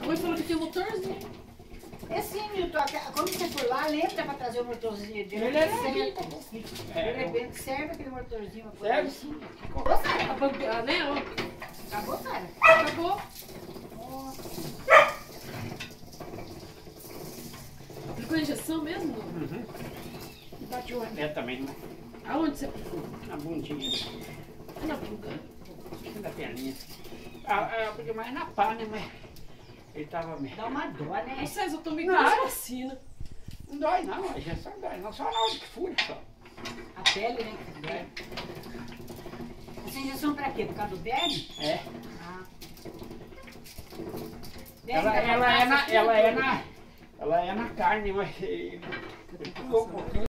A mãe falou que tinha motorzinho. É sim, Milton. Quando você for lá, lembra pra trazer o motorzinho dele. Ele É, De repente serve aquele motorzinho Serve sim. Acabou, Sara? A banque... ah, né? ó, Acabou, Sara? Acabou. Aplicou a injeção mesmo? Uhum. E bati o remédio também, né? Aonde você aplicou? Na bundinha, Ah, Na bunda. da perninha. Ah, ah, porque mais na pá, né? Mas ele tava meio... Dá uma dó, né? Não sei, eu tomei duas vacinas. Não dói não, a injeção não dói não, só na hora que fura só. A pele, né? que dói. Essa injeção pra quê? Por causa do verme? É. Ah. Ela, Verme, ela, é na, ela é na... Ela é na carne, mas ele ficou um pouquinho